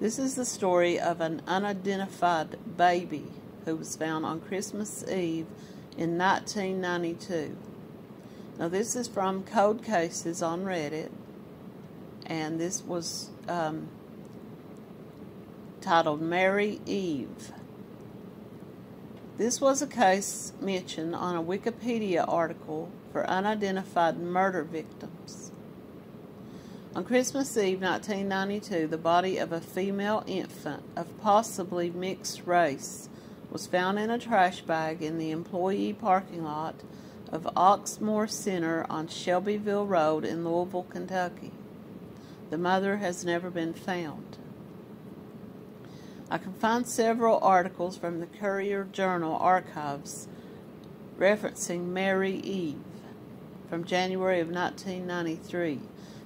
This is the story of an unidentified baby who was found on Christmas Eve in 1992. Now, this is from Cold Cases on Reddit, and this was um, titled Mary Eve. This was a case mentioned on a Wikipedia article for unidentified murder victims. On Christmas Eve 1992, the body of a female infant of possibly mixed race was found in a trash bag in the employee parking lot of Oxmoor Center on Shelbyville Road in Louisville, Kentucky. The mother has never been found. I can find several articles from the Courier Journal archives referencing Mary Eve from January of 1993.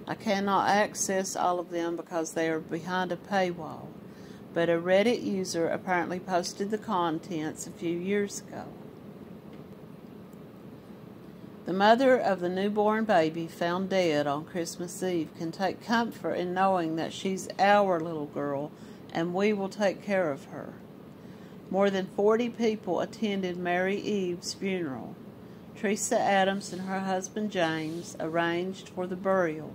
I cannot access all of them because they are behind a paywall, but a Reddit user apparently posted the contents a few years ago. The mother of the newborn baby found dead on Christmas Eve can take comfort in knowing that she's our little girl and we will take care of her. More than 40 people attended Mary Eve's funeral. Teresa Adams and her husband James arranged for the burial.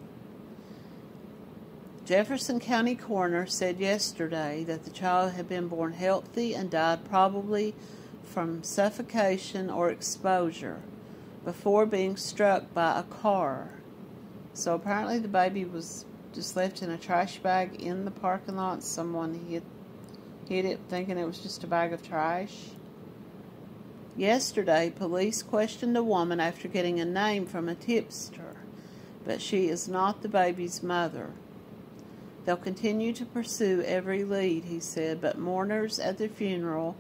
Jefferson County coroner said yesterday that the child had been born healthy and died probably from suffocation or exposure before being struck by a car. So apparently the baby was just left in a trash bag in the parking lot. Someone hit, hit it thinking it was just a bag of trash. Yesterday, police questioned a woman after getting a name from a tipster, but she is not the baby's mother. They'll continue to pursue every lead, he said, but mourners at the funeral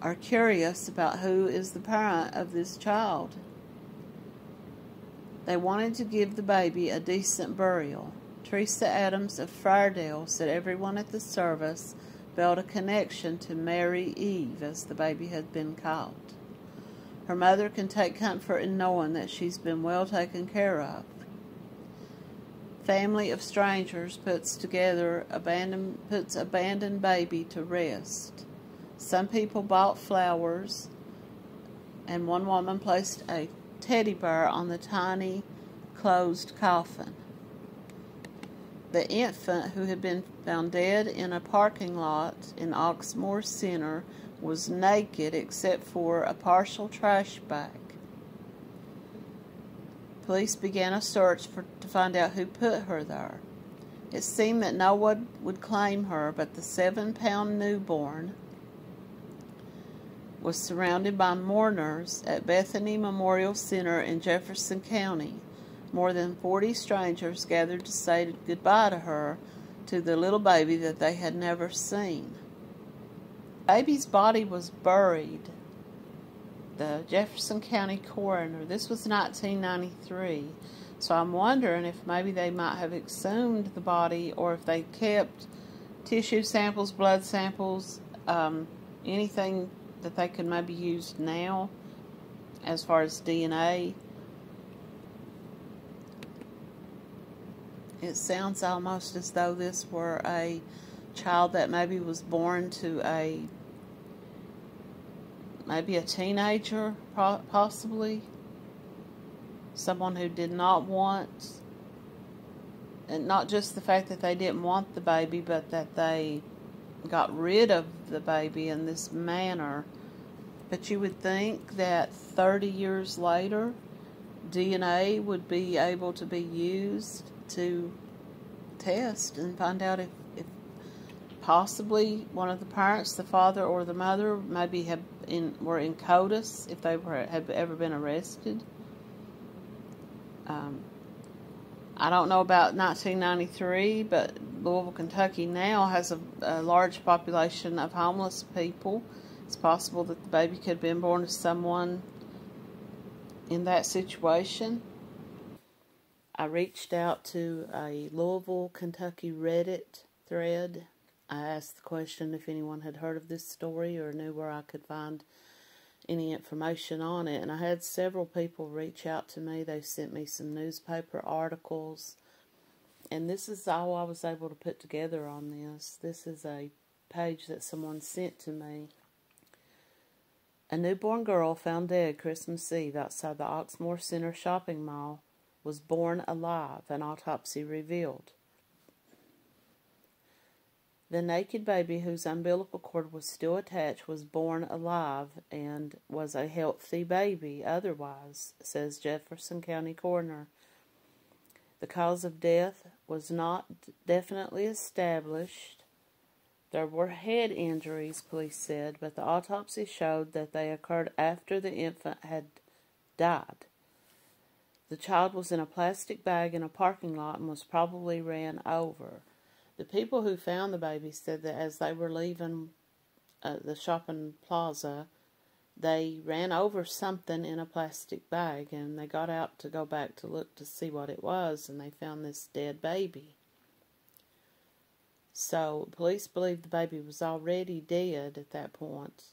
are curious about who is the parent of this child. They wanted to give the baby a decent burial. Teresa Adams of Fairdale said everyone at the service felt a connection to Mary Eve, as the baby had been called. Her mother can take comfort in knowing that she's been well taken care of. Family of strangers puts together abandoned puts abandoned baby to rest. Some people bought flowers, and one woman placed a teddy bear on the tiny closed coffin. The infant, who had been found dead in a parking lot in Oxmoor Center, was naked except for a partial trash bag. Police began a search for, to find out who put her there. It seemed that no one would claim her, but the seven pound newborn was surrounded by mourners at Bethany Memorial Center in Jefferson County. More than 40 strangers gathered to say goodbye to her, to the little baby that they had never seen. The Baby's body was buried. The Jefferson County coroner, this was 1993, so I'm wondering if maybe they might have exhumed the body or if they kept tissue samples, blood samples, um, anything that they could maybe use now as far as DNA. It sounds almost as though this were a child that maybe was born to a maybe a teenager possibly. Someone who did not want and not just the fact that they didn't want the baby but that they got rid of the baby in this manner. But you would think that 30 years later DNA would be able to be used to test and find out if, if possibly one of the parents, the father or the mother, maybe have in were in CODIS if they were had ever been arrested. Um, I don't know about 1993, but Louisville, Kentucky now has a, a large population of homeless people. It's possible that the baby could have been born to someone in that situation. I reached out to a Louisville, Kentucky Reddit thread. I asked the question if anyone had heard of this story or knew where I could find any information on it. And I had several people reach out to me. They sent me some newspaper articles and this is all I was able to put together on this. This is a page that someone sent to me. A newborn girl found dead Christmas Eve outside the Oxmoor Center shopping mall was born alive, an autopsy revealed. The naked baby, whose umbilical cord was still attached, was born alive and was a healthy baby otherwise, says Jefferson County coroner. The cause of death was not definitely established. There were head injuries, police said, but the autopsy showed that they occurred after the infant had died. The child was in a plastic bag in a parking lot and was probably ran over. The people who found the baby said that as they were leaving uh, the shopping plaza, they ran over something in a plastic bag and they got out to go back to look to see what it was and they found this dead baby. So, police believe the baby was already dead at that point.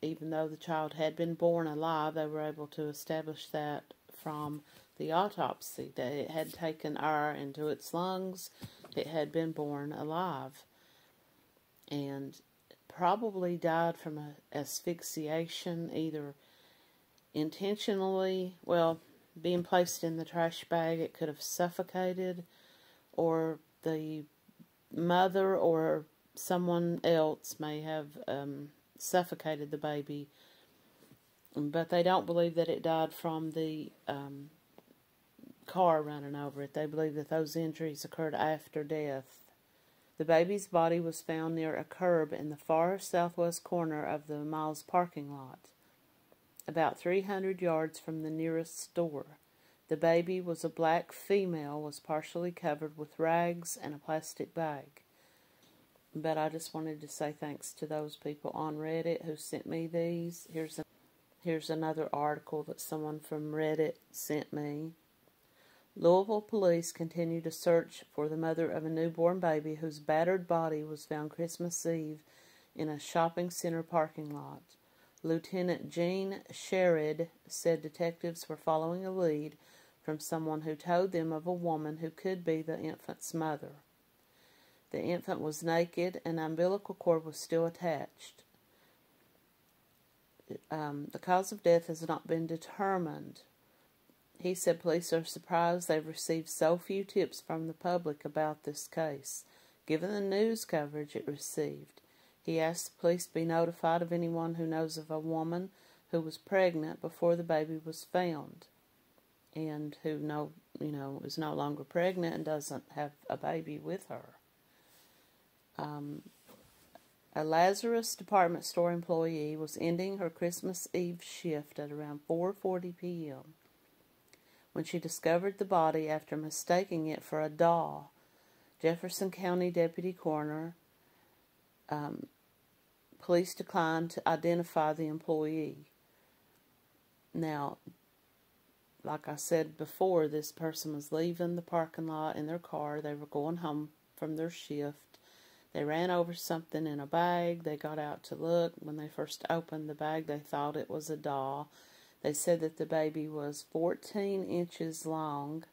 Even though the child had been born alive, they were able to establish that from the autopsy that it had taken air into its lungs it had been born alive and probably died from asphyxiation, either intentionally, well, being placed in the trash bag, it could have suffocated, or the mother or someone else may have um, suffocated the baby. But they don't believe that it died from the um, car running over it. They believe that those injuries occurred after death. The baby's body was found near a curb in the far southwest corner of the mall's parking lot, about 300 yards from the nearest store. The baby was a black female, was partially covered with rags and a plastic bag. But I just wanted to say thanks to those people on Reddit who sent me these. Here's a, here's another article that someone from Reddit sent me. Louisville police continue to search for the mother of a newborn baby whose battered body was found Christmas Eve in a shopping center parking lot. Lieutenant Gene Sherrod said detectives were following a lead from someone who told them of a woman who could be the infant's mother. The infant was naked and umbilical cord was still attached. Um, the cause of death has not been determined. He said police are surprised they've received so few tips from the public about this case, given the news coverage it received. He asked the police to be notified of anyone who knows of a woman who was pregnant before the baby was found and who no you know is no longer pregnant and doesn't have a baby with her. Um, a Lazarus department store employee was ending her Christmas Eve shift at around 4:40 p.m when she discovered the body after mistaking it for a doll. Jefferson County Deputy Coroner, um, police declined to identify the employee. Now, like I said before, this person was leaving the parking lot in their car. They were going home from their shift. They ran over something in a bag. They got out to look. When they first opened the bag, they thought it was a doll. They said that the baby was 14 inches long.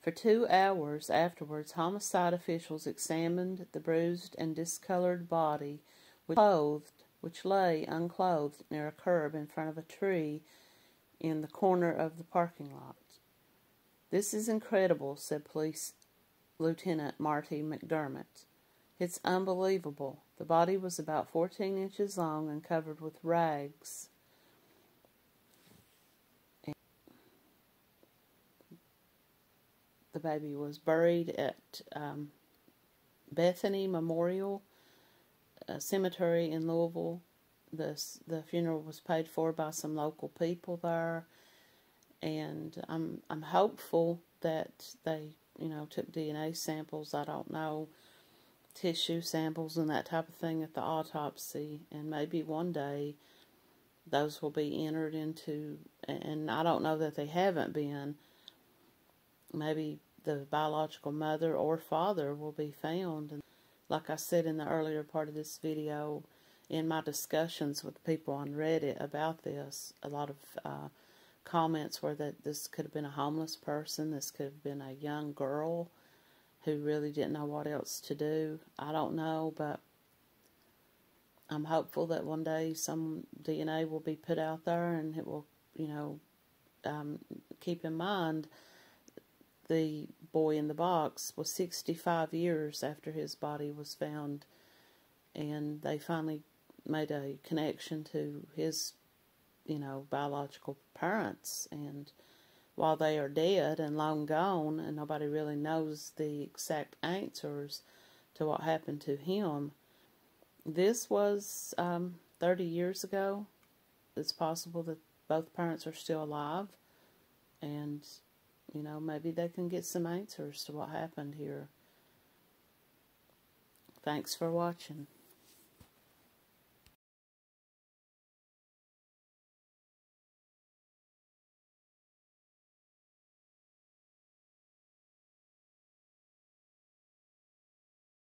For two hours afterwards, homicide officials examined the bruised and discolored body, which, clothed, which lay unclothed near a curb in front of a tree in the corner of the parking lot. This is incredible, said Police Lieutenant Marty McDermott. It's unbelievable. The body was about 14 inches long and covered with rags. the baby was buried at um, Bethany Memorial Cemetery in Louisville. The, the funeral was paid for by some local people there, and I'm I'm hopeful that they you know took DNA samples. I don't know tissue samples and that type of thing at the autopsy, and maybe one day those will be entered into. And I don't know that they haven't been. Maybe the biological mother or father will be found. And like I said in the earlier part of this video, in my discussions with people on Reddit about this, a lot of uh, comments were that this could have been a homeless person, this could have been a young girl who really didn't know what else to do. I don't know, but I'm hopeful that one day some DNA will be put out there and it will, you know, um, keep in mind the boy in the box was 65 years after his body was found, and they finally made a connection to his, you know, biological parents. And while they are dead and long gone, and nobody really knows the exact answers to what happened to him, this was um, 30 years ago. It's possible that both parents are still alive, and you know, maybe they can get some answers to what happened here. Thanks for watching.